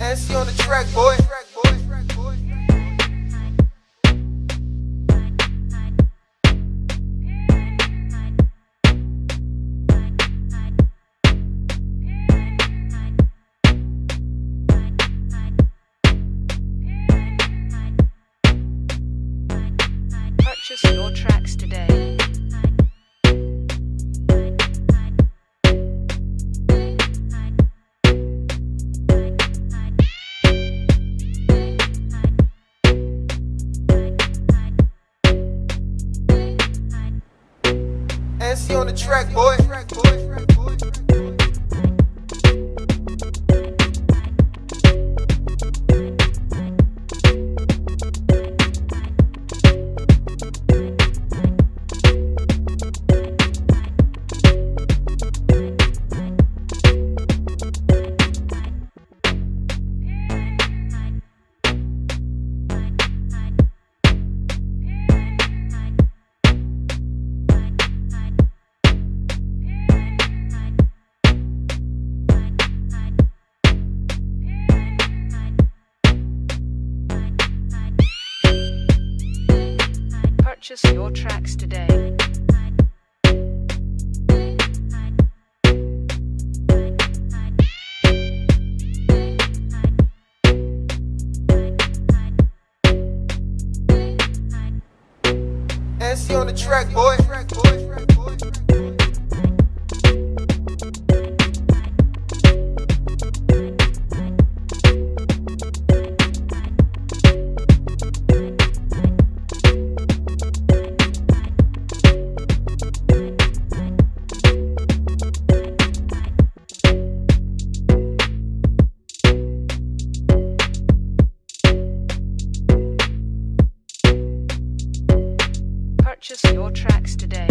Anzy on the track, boy. Purchase your tracks today. Anzy on the track, boy. Purchase your tracks today. On the track, boy. purchase your tracks today.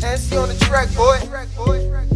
Hennessy on the track, boy.